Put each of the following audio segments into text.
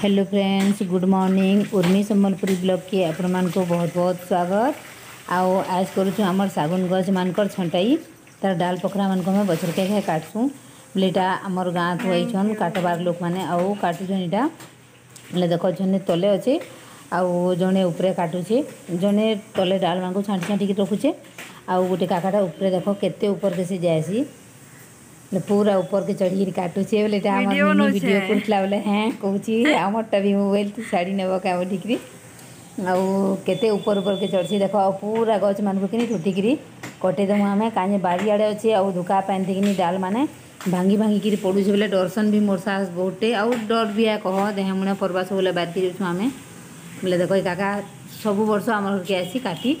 Hello friends good morning Urmi Sambalpuri blog के आपण मान बहुत बहुत स्वागत आउ आज कर आमर गज मानकर छंटाई तार डाल पखरा मान आम बछरके घाय काटसूँ बोले यहाँ आमर गाँव थू आईन काटबार लोक मैंने आउ काटुन यहाँ बोले देख जने तले अच्छे आउ जड़े उपरे काटुचे जड़े तले डाल मान छाँटी छाँटिक रखुचे आउ गोटे काका उपरे देख के ऊपर के सी जाएसी पूरा ऊपर के चढ़ी रे काटू छे बोले टा हमर मिनी वीडियो कुटला बोले हे कहू छी हमर तभी मोबाइल ती साड़ी नेबो का उठि आ केते ऊपर ऊपर के चढ़ छी देखो पूरा गच मान को किनी उठि करी कटे दमु हमें काने बारी आड़े अछि आ धुका पैन देखिनी डाल माने भांगी भांगी करी पड़ू छी बोले दर्शन भी मोर सास बहुते आ डर भी आ कह देह मुने परवास बात बाती जछु हमें बोले देखो काका सब वर्ष हमर के आसी काटी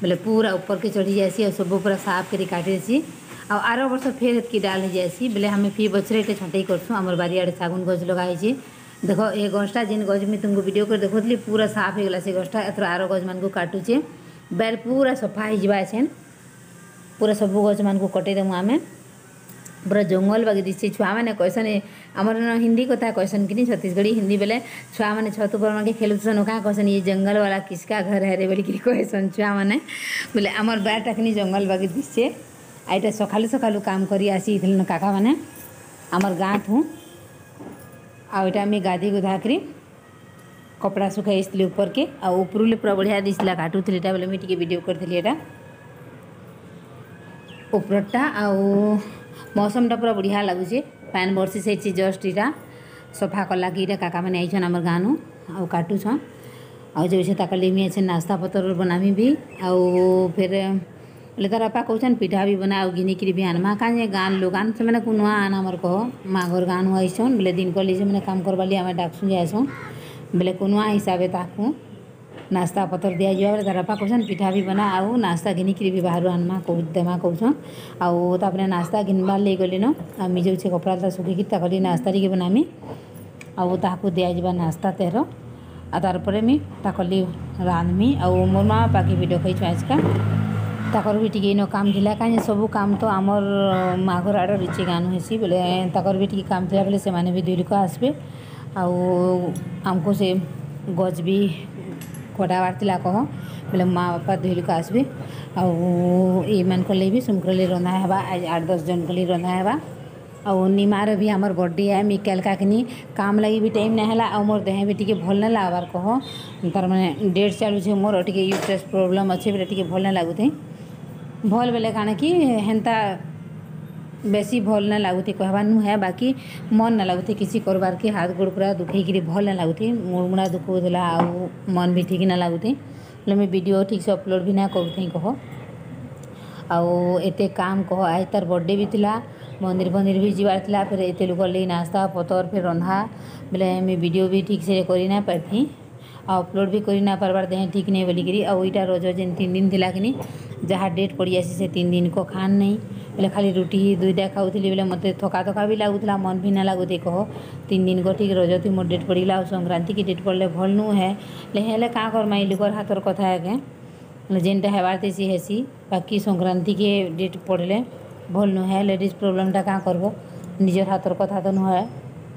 बोले पूरा ऊपर के चढ़ी जासी आ सब पूरा साफ करी काटी छी ଆଉ ଆର ବର୍ଷ ଫେର୍ ହେତ୍କି ଡାଲ୍ ହେଇଯାଏସି ବେଲେ ଆମେ ଫି ବଛରେଟେ ଛଟେଇ କର୍ସୁଁ ଆମର୍ ବାରିଆଡ଼େ ଶାଗୁନ୍ ଗଛ୍ ଲଗା ହେଇଛେ ଦେଖ ଏ ଗଛଟା ଯେନ୍ ଗଛ୍ ମୁଇଁ ତୁମକୁ ଭିଡ଼ିଓ କରି ଦେଖୁଥିଲି ପୁରା ସାଫ୍ ହେଇଗଲା ସେ ଗଛଟା ଏଥର ଆର ଗଛ୍ମାନଙ୍କୁ କାଟୁଛେ ବେର୍ ପୁରା ସଫା ହେଇଯିବା ଏଛେନ୍ ପୁରା ସବୁ ଗଛ୍ମାନଙ୍କୁ କଟେଇଦେମୁ ଆମେ ପୁରା ଜଙ୍ଗଲ ବାକି ଦିଶେ ଛୁଆମାନେ କହିସନ୍ ଆମର ହିନ୍ଦୀ କଥା କହିସନ୍ କି ଛତିଶଗଡ଼ି ହିନ୍ଦୀ ବେଲେ ଛୁଆମାନେ ଛତୁ ପରମାକେ ଖେଲୁଛନ୍ କାଁ କହିସନ୍ ଇଏ ଜଙ୍ଗଲବାଲା କିସ୍କା ଘର ହେରେ ବୋଲିକିରି କହିସନ୍ ଛୁଆମାନେ ବୋଲେ ଆମର ବାରଟା କିନି ଜଙ୍ଗଲ ବାକି ଦିଶେ ଏଇଟା ସକାଳୁ ସକାଳୁ କାମ କରି ଆସିଥିଲୁ କାକାମାନେ ଆମର ଗାଁଠୁ ଆଉ ଏଇଟା ଆମେ ଗାଧେଇ ଗୁଧାକରି କପଡ଼ା ଶୁଖାଇ ଆସିଥିଲି ଉପରକେ ଆଉ ଉପରୁ ପୁରା ବଢ଼ିଆ ଦିଶିଲା କାଟୁଥିଲି ଏଇଟା ବୋଲେ ମୁଇଁ ଟିକେ ଭିଡ଼ିଓ କରିଥିଲି ଏଇଟା ଉପରଟା ଆଉ ମୌସମଟା ପୁରା ବଢ଼ିଆ ଲାଗୁଛେ ପାନ୍ ବର୍ଷି ସାରିଛି ଜଷ୍ଟ ଏଇଟା ସଫା କଲାକି ଏଇଟା କାକାମାନେ ଆଇଛନ୍ ଆମର ଗାଁନୁ ଆଉ କାଟୁଛନ୍ ଆଉ ଯୋଉ ସେ ତାକର୍ ଲାଗି ମୁଇଁ ଏଛେନ୍ ନାସ୍ତା ପତର ବନାମି ବି ଆଉ ଫେର୍ लेकर अपा कौन पिठा भी बनाओ घिनी की बिहान माँ कहाँ गान लो गान से मैंने कुनवा आन हमार कहो माँ घर गान हुआ ऐसा बोले दिन कॉलेज से मैंने काम करवा लिया हमें डाकसूँ जाएसू बोले कुनवा हिसाब ताकू नास्ता पतर दिया जाओ बोले तार अपा कौन पिठा भी बना आऊ नास्ता घिनी की भी बाहर आनमा कौ देमा कौन आउ तापर नास्ता घिनबार ले गली न आम जो से कपड़ा सुखी ताकली नास्ता टी बनामी आउ ताकू दिया नास्ता तेरह आ तार मुई ताकली रांधमी आउ मोर माँ पाकि भी डकई आज का ताकर भी टी इन काम थी कहीं सब काम तो आम माघर आड़ रिचे गान हुई बोले ताकर भी टी काम थी बोले से भी दूरिक आसबे आमको से गज भी कटाबार कह बोले माँ बापा दुहरिक आसबे आई भी सुमक्रले रंधा है आठ दस जन को रंधा है आउ निमार भी आम बर्थडे है मी कलका काम लगी भी टाइम नहीं है मोर देह भी टी भल ना लगवार कह तार मैंने डेट चलुचे मोर टे यूट्रेस प्रोब्लम अच्छे भल ना लगुता है ଭଲ୍ ବେଲେ କାଣା କି ହେନ୍ତା ବେଶୀ ଭଲ୍ ନାଇଁ ଲାଗୁଥି କହେବା ନୁହେଁ ବାକି ମନ୍ ନାଇଁ ଲାଗୁଥି କିଛି କର୍ବାର୍କେ ହାତ୍ ଗୋଡ଼୍ ପୁରା ଦୁଖେଇକିରି ଭଲ୍ ନାଇଁ ଲାଗୁଥି ମୁଡ଼୍ମୁଡ଼ା ଦୁଖଉଥିଲା ଆଉ ମନ୍ ବି ଠିକ୍ ନାଇଁ ଲାଗୁଥି ହେଲେ ମୁଇଁ ଭିଡ଼ିଓ ଠିକ୍ସେ ଅପଲୋଡ଼୍ ବି ନାଇଁ କରୁଥେଇ କହ ଆଉ ଏତେ କାମ୍ କହ ଆଜି ତାର୍ ବର୍ଥଡ଼େ ବି ଥିଲା ମନ୍ଦିର୍ ଫନ୍ଦିର୍ ବି ଯିବାର୍ ଥିଲା ଫେର୍ ଏତେ ଲୋକର୍ ଲାଗି ନାସ୍ତା ପତର୍ ଫେର୍ ରନ୍ଧା ବେଲେ ମୁଇଁ ଭିଡ଼ିଓ ବି ଠିକ୍ସେ କରି ନାଇଁ ପାର୍ଥି ଆଉ ଅପଲୋଡ଼୍ ବି କରି ନାଇଁ ପାର୍ବାର୍ ଦେହେଁ ଠିକ୍ ନାଇଁ ବୋଲିକିରି ଆଉ ଇଟା ରଜ ଯେନ୍ ତିନ୍ ଦିନ୍ ଥିଲା କିନି जहाँ डेट पड़ी से तीन दिन को खान नहीं बोले खाली रुटी ही दुईटा खाऊली बोले मत थका थका भी लगू था मन भी ना लगुते कह तीन दिन को ठीक रज थी मोर डेट पड़गला संक्रांति की डेट पड़े भल नुह है क्या कर माई लुकर हाथर कथा आगे जेनटा हेबार थे सी हेसी बाकी संक्रांति के डेट पड़े भल नुह है लेडिज प्रोब्लमटा क्या करब निजर हाथर कथा तो नुह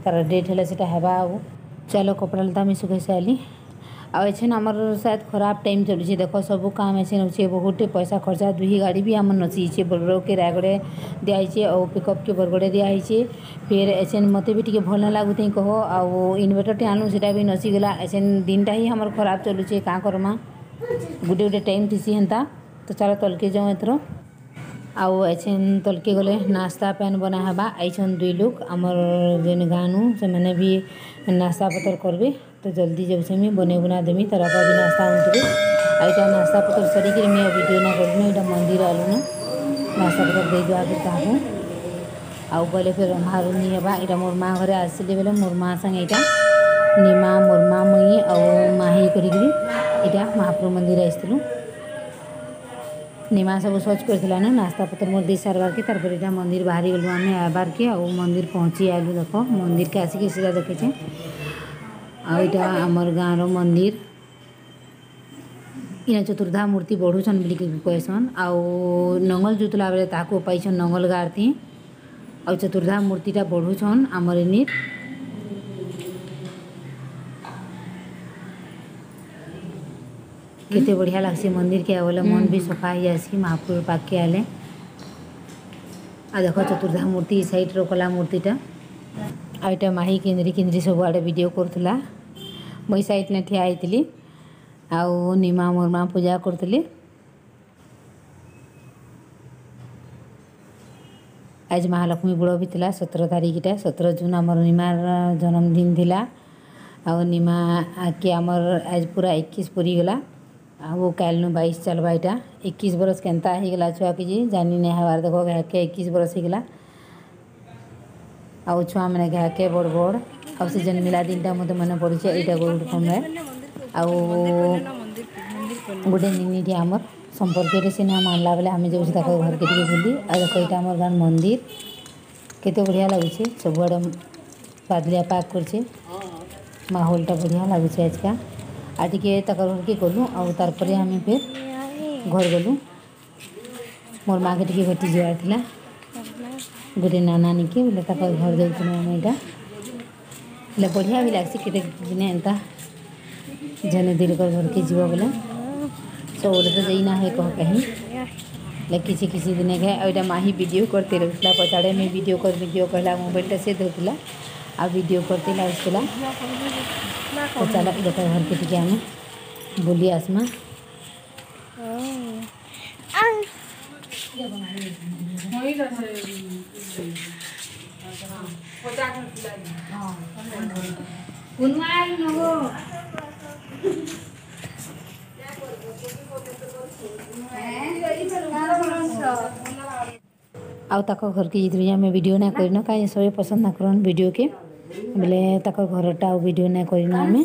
तार डेट है चलो कपड़ा लता मिसुके सैली आछन आमर शायद खराब टाइम चलुचे देख सब काम एसन हो बहुत पैसा खर्चा दुई गाड़ी भी आम नसीचे बरगड़ के रायगढ़ दिहे और पिकअप के बरगड़े दिहे फेर एसन मत भी टी भल ना लगुत कह आनवर्टर टे आनु सीटा भी नसीगला एसन दिन टाइम ही खराब चलुचे क्या करमा गोटे गोटे टाइम थीसी हेता तो चल तल्के जाऊँ एथर ଆଉ ଏଛେନ୍ ତଲ୍କେ ଗଲେ ନାସ୍ତା ପାଏନ୍ ବନାହେବା ଆଇଛନ୍ ଦୁଇ ଲୋକ୍ ଆମର୍ ଯେନ୍ ଗାଁନୁ ସେମାନେ ବି ନାସ୍ତା ପତର୍ କର୍ବେ ତ ଜଲ୍ଦି ଯାଉଛେଁ ମୁଇଁ ବନେଇ ବୁନା ଦେମି ତାର୍ ବାପା ବି ନାସ୍ତା ଆଣୁଥିବେ ଆଉ ଇଟା ନାସ୍ତା ପତର୍ ସରିକିରି ମୁଇଁ ଆଉ ଭିଡ଼ିଓ କରିନି ଇଟା ମନ୍ଦିର ଆଇଲୁନ ନାସ୍ତା ପତର୍ ଦେଇଦୁଆକି ତାହାକୁ ଆଉ ଗଲେ ଫେର୍ ରନ୍ଧାରୁନ୍ଧି ହେବା ଇଟା ମୋର୍ ମା' ଘରେ ଆସିଲେ ବେଲେ ମୋର୍ ମା' ସାଙ୍ଗେ ଇଟା ନିମା ମୋର୍ ମା' ମୁଇଁ ଆଉ ମାହି କରିକିରି ଇଟା ମହାପ୍ରଭୁ ମନ୍ଦିର ଆସିଥିଲୁ निमा सबै सर्च गरिदिने नास्तापत्र म दिइसार के तर एटा मंदिर बाहिर आवारक मन्दिर पहुँच बार के आसिक सिटा देखेछ अमर र मंदिर एउटा चतुर्धा मूर्ति बढुछन् बुकछन् आउँ नगल जुत्ताला बेला ताकु पहिछन नंगल गार्थी आउ चतुर्धा मूर्ति बढुछन् आमर एन् कितने बढ़िया लगस मंदिर के बोले मन भी हम्म। सफा हो जाएगी महाप्रभु पाके आले आ देख चतुर्धा मूर्ति सैड रखला मूर्तिटा आईटा माही किंद्री किंद्री सब आड़े भिड करूला मई सैड ने ठिया होती आमा मुर्मा पूजा करी आज महालक्ष्मी बुड़ भी था सतर तारिखटा सतर जून आम निमार जन्मदिन थी आमा आके आम आज पूरा एक पूरी गला आ कल नु बैस चल बाईटा इक्कीस बरस के एंता छुआ कि जानी नहीं हबार देख घके इक्कीस बरस होगा छुआ मैंने घके बड़ बड़ आ जन्मिला दिन टाइम मतलब मन पड़े ये गोटे फोन आ गोटे निनी आम संपर्क सीने आनला बेले आम जाऊँ तक घर के बुले आईटा आम गाँव मंदिर केत बढ़िया लगुच सबुआ पादलिया पाक करहोलटा बढ़िया लगुच आज का आटी के तकर घर के आम फिर घर गलु मोर माँ के टे भेटी जबार गोटे नाना निके बोले तक घर जाऊँ बोले बढ़िया भी लगसी कितने दिन एंता जने दिल कर घर के जीव तो बोले तो वो तो जी है कह कहीं किसी किसी दिन गए माही भिड करते रहता पचाड़े मुझे भिड कर भिड कहला मोबाइल से धोला ಆ ವಿಡಿಯೋ ಕೊಡ್ತಿಲ್ಲ ಅಷ್ಟಿಲ್ಲ ಚಾಲಕ್ ಬೇಕಾದ್ರೆ ಹೊರಟಿದ್ದೆ ಅವನು ಬುಲಿ ಆಸ್ಮ ଆଉ ତାଙ୍କ ଘରକେ ଯାଇଥିଲୁ ଆମେ ଭିଡ଼ିଓ ନା କରିନ କାହିଁ ସବେ ପସନ୍ଦ ନା କରନ୍ ଭିଡ଼ିଓକେ ବେଲେ ତାକର୍ ଘରଟା ଆଉ ଭିଡ଼ିଓ ନାଇଁ କରିନୁ ଆମେ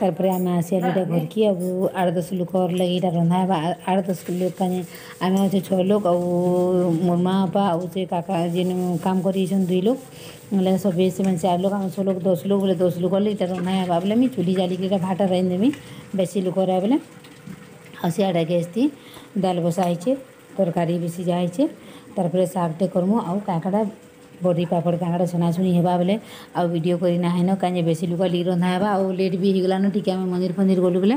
ତାର୍ପରେ ଆମେ ଆସିଆଲୁ ଇଟା ଘର୍କେ ଆଉ ଆଠ୍ ଦଶ୍ ଲୋକର୍ ଲାଗି ଇଟା ରନ୍ଧା ହେବା ଆଠ୍ ଦଶ୍ ଲୋକ୍ କା'ଯେ ଆମେ ହଉଛେ ଛଅ ଲୋକ୍ ଆଉ ମୋର୍ ମା' ବାପା ଆଉ ସେ କାକା ଯେନ୍ କାମ୍ କରିଯାଇଛନ୍ ଦୁଇ ଲୋକ୍ ବେଲେ ସଭେ ସେମାନେ ଚାର୍ ଲୋକ୍ ଆମେ ଛଅ ଲୋକ୍ ଦଶ୍ ଲୋକ୍ ବେଲେ ଦଶ୍ ଲୋକ୍ର ଲାଗି ଇଟା ରନ୍ଧା ହେବା ବେଲେ ମୁଇଁ ଚୁଲି ଜାଲିକରି ଇଟା ଭାତ୍ଟା ରାନ୍ଧିଦେମି ବେଶୀ ଲୋକର୍ ଆଏ ବେଲେ ଆଉ ସିଆଡ଼େ ଗ୍ୟାସ୍ଥି ଡାଲ୍ ବସା ହେଇଛେ ତର୍କାରୀ ବି ସିଝା ହେଇଛେ ତାର୍ପରେ ଶାଗ୍ଟେ କର୍ମୁ ଆଉ କା'କା'ଟା ବଡ଼ି ପାପଡ଼ କାଙ୍ଗଡ଼ା ଛଣାଛୁଣି ହେବା ବେଲେ ଆଉ ଭିଡ଼ିଓ କରିନା ହେନ କାହିଁକି ବେଶୀ ଲୁକ ଲି ରନ୍ଧା ହେବା ଆଉ ଲେଟ୍ ବି ହେଇଗଲାନ ଟିକେ ଆମେ ମନ୍ଦିର ଫନ୍ଦିର ଗଲୁ ବେଲେ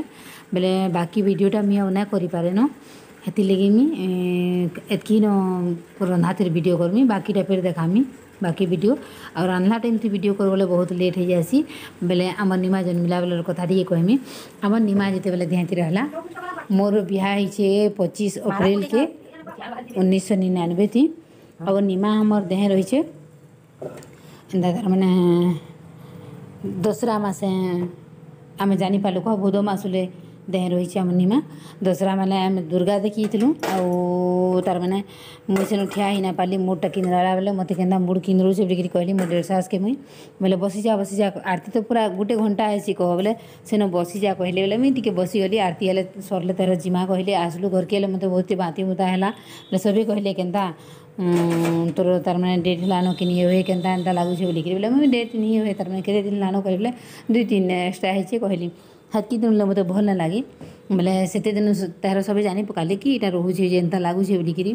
ବେଲେ ବାକି ଭିଡ଼ିଓଟା ମୁଇଁ ଆଉ ନାଇଁ କରିପାରେନ ହେଥିର୍ଲାଗି ମୁଇଁ ଏତ୍କିନ ରନ୍ଧାଥିର ଭିଡ଼ିଓ କର୍ମି ବାକିଟା ଫେର୍ ଦେଖାମି ବାକି ଭିଡ଼ିଓ ଆଉ ରାନ୍ଧଲା ଟାଇମ୍ଥି ଭିଡ଼ିଓ କରିବଲେ ବହୁତ ଲେଟ୍ ହେଇଯାଏସି ବେଲେ ଆମର ନିମା ଜନ୍ମିଲା ବେଲର କଥା ଟିକେ କହିମି ଆମର ନିମା ଯେତେବେଲେ ଦେହାତି ରହିଲା ମୋର ବିହା ହେଇଛେ ପଚିଶ ଅପ୍ରେଲକେ ଉଣେଇଶହ ନିନାନବେଥି ଆଉ ନିମା ଆମର୍ ଦେହେ ରହିଛେ ଏନ୍ତା ତାର୍ମାନେ ଦଶରା ମାସେ ଆମେ ଜାଣିପାରିଲୁ କହ ଭୋଦ ମାସୁଲେ ଦେହେ ରହିଛେ ଆମ ନିମା ଦଶରା ମାନେ ଆମେ ଦୁର୍ଗା ଦେଖିଥିଲୁ ଆଉ ତାର୍ମାନେ ମୁଇଁ ସେନୁ ଠିଆ ହେଇ ନାଇଁ ପାରିଲି ମୁଡ଼୍ଟା କିନ୍ଦ୍ରାଲା ବେଲେ ମୋତେ କେନ୍ତା ମୁଡ଼୍ କିନ୍ଦ୍ରୁଛେ ବୋଲିକିରି କହିଲି ମୋ ଦେଢ଼ଶାଶକେ ମୁଇଁ ବେଲେ ବସିଯା ବସିଯା ଆରତି ତ ପୁରା ଗୁଟେ ଘଣ୍ଟା ହେଇଛି କହ ବେଲେ ସେନ ବସିଯା କହିଲେ ବେଲେ ମୁଇଁ ଟିକେ ବସିଗଲି ଆରତି ହେଲେ ସରିଲେ ତାର ଜିମା କହିଲେ ଆସିଲୁ ଘରକେ ହେଲେ ମୋତେ ବହୁତ ବାନ୍ତି ବୁତା ହେଲା ବେଲେ ସଭି କହିଲେ କେନ୍ତା ତୋର ତାର୍ମାନେ ଡେଟ୍ ହେଲାନ କି ନି ହୁଏ କେନ୍ତା ଏନ୍ତା ଲାଗୁଛେ ବୋଲିକିରି ବୋଲେ ମୁଇଁ ଡେଟ୍ ନି ହୁଏ ତାର୍ମାନେ କେତେ ଦିନ ହେଲାନ କହିଲେ ଦୁଇ ତିନ୍ ଏକ୍ସଟ୍ରା ହେଇଛେ କହିଲି ହେତ୍କି ଦିନ ମୋତେ ଭଲ୍ ନାଇଁ ଲାଗି ବୋଲେ ସେତେ ଦିନ ତାହାର ସବେ ଜାଣି ପକାଲେ କି ଇଟା ରହୁଛେ ଯେ ଏନ୍ତା ଲାଗୁଛେ ବୋଲିକିରି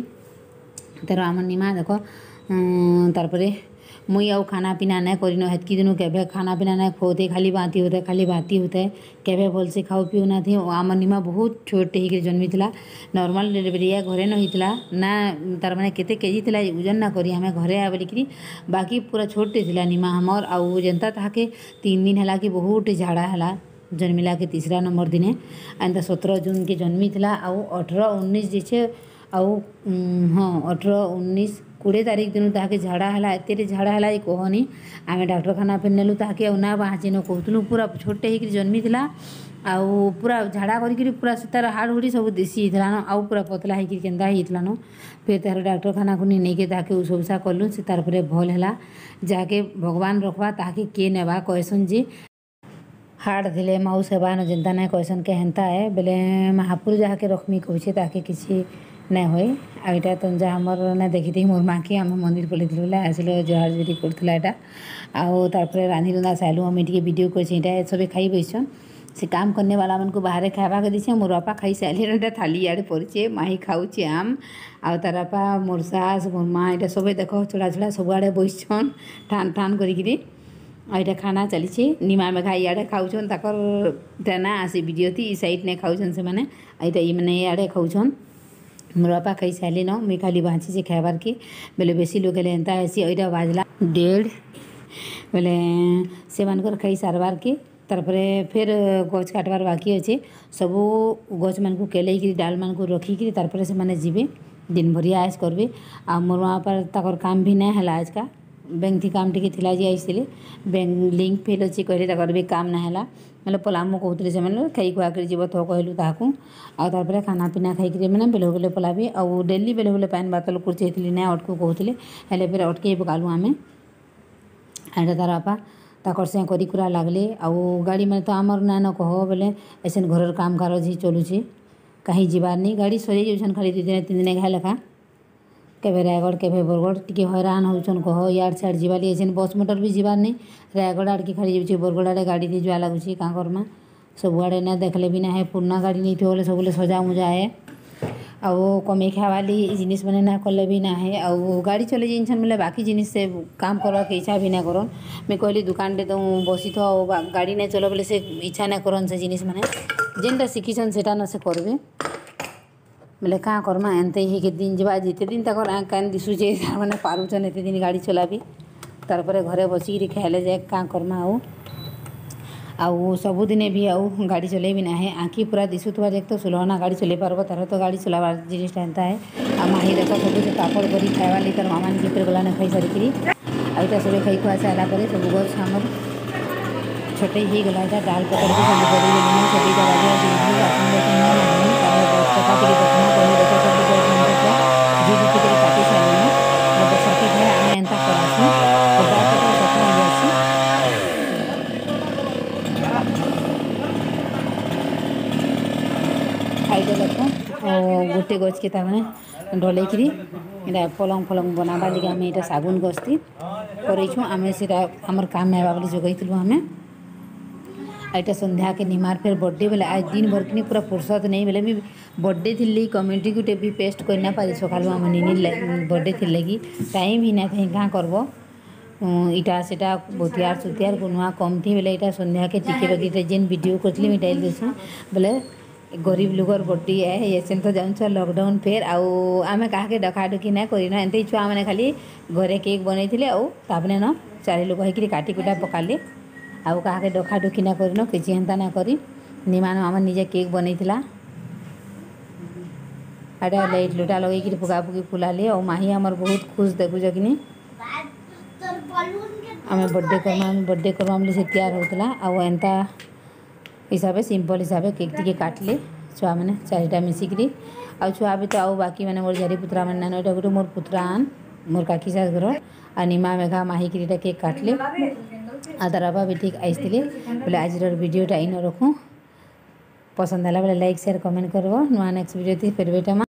ତାର ଆମର ନିମା ଦେଖ ତାର୍ପରେ मुई आउ खाना पीना नहीं करीन हेतक दिन कभी खाना पीना नहीं खोते खाली बांती होते खाली बांती होते कभी भल से खाऊ पीऊ ना थी आम निमा बहुत छोटे ही जन्मी था नर्माल डेलीवरी या घरे नहीं ना तार मैंने केते के जी थी ना करी हमें घरे आ बोलिकी बाकी पूरा छोटे थी निमा हमार आंता था तीन दिन है कि बहुत झाड़ा है जन्मिला के तीसरा नंबर दिने एंता सतर जून के जन्मी था आउ अठर उन्नीस जी छे आउ हाँ अठर उन्नीस କୋଡ଼ିଏ ତାରିଖ ଦିନ ତାହାକେ ଝାଡ଼ା ହେଲା ଏତେରେ ଝାଡ଼ା ହେଲା ଯେ କହନି ଆମେ ଡାକ୍ତରଖାନା ଫେର୍ ନେଲୁ ତାହାକେ ଆଉ ନା ବାହାଚିନ କହୁଥିଲୁ ପୁରା ଛୋଟ ହେଇକିରି ଜନ୍ମିଥିଲା ଆଉ ପୁରା ଝାଡ଼ା କରିକିରି ପୁରା ସେ ତାର ହାଡ଼ ହୁଡ଼ି ସବୁ ଦେଶୀ ହେଇଥିଲାନ ଆଉ ପୁରା ପତଲା ହେଇକିରି କେନ୍ତା ହେଇଥିଲାନ ଫେର୍ ତାର ଡାକ୍ତରଖାନାକୁ ନେଇ ନେଇକି ତାହାକେ ଉଷୋଉଷା କଲୁ ସେ ତାର ପରେ ଭଲ୍ ହେଲା ଯାହାକେ ଭଗବାନ ରଖବା ତାହାକେ କିଏ ନେବା କହେସନ୍ ଯେ ହାର୍ଡ଼ଥିଲେ ମାଉସ୍ ହେବାନ ଯେନ୍ତା ନାଇଁ କହେସନ୍ କେ ହେନ୍ତା ଏ ବେଲେ ମହାପୁର ଯାହାକେ ରଖ୍ମି କହୁଛେ ତାହାକେ କିଛି ନାଇଁ ହୁଏ ଆଉ ଇଟା ତ ଯା ଆମର ନାଇଁ ଦେଖିଥିବି ମୋର ମାଆକେ ଆମେ ମନ୍ଦିର ପଲେଇଥିଲୁ ବେଲେ ଆସିଲେ ଜୁହାର ଜୁରି କରୁଥିଲା ଏଟା ଆଉ ତାପରେ ରାନ୍ଧିରୁନ୍ଧା ସାଇଲୁ ଆମେ ଟିକେ ଭିଡ଼ିଓ କରିଛେ ଇଟା ସବେ ଖାଇ ବସିଛନ୍ ସେ କାମ କର୍ନେବାଲାମାନଙ୍କୁ ବାହାରେ ଖାଇବାକୁ ଦେଇଛେ ମୋର ବାପା ଖାଇସାରିଲେନ ଏଇଟା ଥାଲି ଇଆଡ଼େ ପଡ଼ିଛେ ମାହି ଖାଉଛେ ଆମ୍ ଆଉ ତାର ବାପା ମୋର ଶାଶ୍ ମୋର ମା' ଏଇଟା ସବେ ଦେଖ ଛଡ଼ା ଛଡ଼ା ସବୁଆଡ଼େ ବସିଛନ୍ ଠାନ୍ ଠାନ୍ କରିକିରି ये खाना चलीचे निमा मेघा इे खाऊन तक ना आसी वीडियो थी सैड ने खाऊन से मैंने ये मैंने इे खाऊन बापा खाई सारे न मुई खाली बांची से खाबार के बोले बेसी लोग एंता है बाजला डेढ़ बोले से मानकर खाई सारबार के तरपे फेर गच काटवार बाकी अच्छे सब गच मान कल डाल मानक रखिकी तरपे से दिन भरी आएस करेंगे आ मोर माँ बापार काम भी नहीं है आज का ବ୍ୟାଙ୍କ୍ ଥି କାମ୍ ଟିକେ ଥିଲା ଯେ ଆଇଥିଲେ ବ୍ୟାଙ୍କ୍ ଲିଙ୍କ୍ ଫେଲ୍ ଅଛି କହିଲେ ତାଙ୍କର ବି କାମ୍ ନାଇଁ ହେଲା ହେଲେ ପଲା ଆମକୁ କହୁଥିଲେ ସେମାନେ ଖାଇ ଖୁଆକରି ଯିବ ଥ କହିଲୁ ତାହାକୁ ଆଉ ତାପରେ ଖାନା ପିନା ଖାଇକିରି ମାନେ ବେଲେ ବେଲେ ପଲା ବି ଆଉ ଡେଲି ବେଲେ ବେଲେ ପାଏନ୍ ବାତଲ କୁର୍ଚି ହେଇଥିଲି ନାଇଁ ଅଟକୁ କହୁଥିଲେ ହେଲେ ଫେର୍ ଅଟକେଇ ପକାଲୁ ଆମେ ଏଇଟା ତାର ବାପା ତାଙ୍କର ସାଙ୍ଗେ କରିକୁରା ଲାଗଲେ ଆଉ ଗାଡ଼ିମାନେ ତ ଆମର ନାଇଁନ କହ ବେଲେ ଏସେନ୍ ଘରର କାମ୍ କାରଜ ହିଁ ଚଲୁଛି କାହିଁ ଯିବାର ନାଇଁ ଗାଡ଼ି ସରେଇ ଯାଉଛନ୍ ଖାଲି ଦୁଇ ଦିନ ତିନି ଦିନ ଘାଏ ଲେଖା केवे रायगढ़ केवे बरगढ़ टी हरा हो कह इार सियाड़ जी लगे बस मोटर भी जीवार नहीं रायगढ़ आड़ के खाड़ी जाए बरगढ़ आड़े गाड़ी नहीं जवा लगुच कांकरमा सबुआड़े ना देखले भी ना है पुर्णा गाड़ी नहीं थी सब सजा मजा है आउ कमे खावाली जिनिस मैंने ना कले भी ना है आउ गाड़ी चले जाइन बोले बाकी जिनिस से काम करवा के इच्छा भी ना कर मैं कहली दुकान दे तुम तो बसी थ गाड़ी नहीं चल बोले से इच्छा ना कर जिनिस मैंने जेनटा शिखीछन से ना से करें बोले कह करमा एनते ही दिन जावा जिते दिन तक कैन दिशुचे मैंने पार्छन एत दिन गाड़ी चला भी तार घरे बसिक खाइले जाए क्या करमा आ आउ सबुदे भी आउ गाड़ी चलई भी ना आंखी पूरा दिशु जैक तो सुलहना गाड़ी चल पार्ब तार तो गाड़ी चलावा जिनटा एंता है आ माही देख सब पापड़ कर खाइबा लगी तार मामा निकल गला खाई सारिकी आईटा सब खाई खुआ सारापर सब गस छोटे ही गला डाल पकड़ी ಕಥಾಕಳಿಗೆ ತುಂಬ গোটে গছকে তাৰমানে ঢলেইকি এটা পলং ফলং বনাবা লাগে আমি এটা চাগুন গছটি কৰিছোঁ আমি সেটা আমাৰ কাম হেবা বুলি যোগাইছিলোঁ আমি आईटा सन्ध्या के निमार फेर बर्थडे बोले आज दिन भर कि पूरा फुर्सत नहीं बोले भी बर्थडे थी लगी कम्युनिटी गुटे भी पेस्ट कर ना पाए सका निनी बर्थडे थी लगी टाइम ही ना कहीं कहाँ करब इटा सेटा बोतियार सुतियार को नुआ कम थी बोले इटा सन्ध्या के चिके बगीचे जिन भिडियो करी बोले गरीब लोगर गोटे ऐसे तो जानस लकडाउन फेर आउ आम क्या डकाडुकी ना करना छुआ मैंने खाली घरे केक बनई थे आउ ताप न चार लोग काटिकुटा पकाले आउ क्या डखा डुखी ना कर किसी हेन्ता ना निमान मामा निजे केक बनला लाइट लुटा लगे पुका पुकी फुलाली माही आम बहुत खुश देखु कि आम बर्थडे कर बर्थडे करमा तैयार होता आंता हिसाब से सिंपल हिसाब से केक टी काटले छुआ मैंने चारिटा मिसिकी आ छुआ भी तो आउ बाकी मैंने मोर झारी पुतरा मैंने ना ये गोटे मोर पुत्र आन मोर का घर आ निमा मेघा माही केक काटले अरब ठिक आइसके बोला आजर भिडियोटा इनरख पसन्द बोले ल्याक्स कमेन्ट गरो नयाँ नेक्स्ट भिडियो दिरेबामा